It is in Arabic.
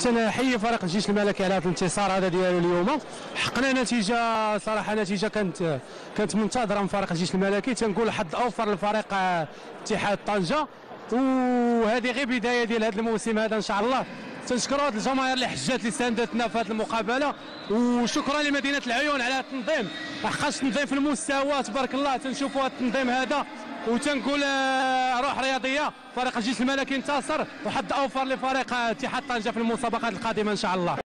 تنحيي فريق الجيش الملكي على هذا الانتصار هذا ديالو اليوم. حقنا نتيجة صراحة نتيجة كانت كانت منتظرة من فريق الجيش الملكي تنقول حظ أوفر لفريق آه، اتحاد طنجة. وهذه غير بداية ديال هذا الموسم هذا إن شاء الله. تنشكروا هذه الجماهير اللي حجات اللي ساندتنا في هذه المقابلة. وشكرا لمدينة العيون على التنظيم. لحقاش التنظيم في المستوى تبارك الله. تنشوفوا هذا التنظيم هذا. وتنقول آه، روح رياضية. فريق الجيش الملكي انتصر وحد أوفر لفريق اتحاد طنجة في المسابقات القادمة إن شاء الله.